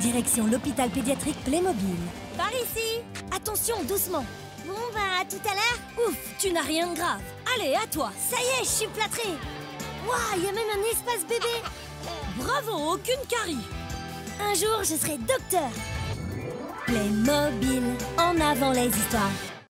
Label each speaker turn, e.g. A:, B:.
A: Direction l'hôpital pédiatrique Playmobil.
B: Par ici
A: Attention, doucement.
B: Bon bah, à tout à l'heure
A: Ouf, tu n'as rien de grave. Allez, à toi.
B: Ça y est, je suis plâtrée Waouh, il y a même un espace bébé
A: Bravo, aucune carie.
B: Un jour, je serai docteur
A: Playmobil, en avant les histoires.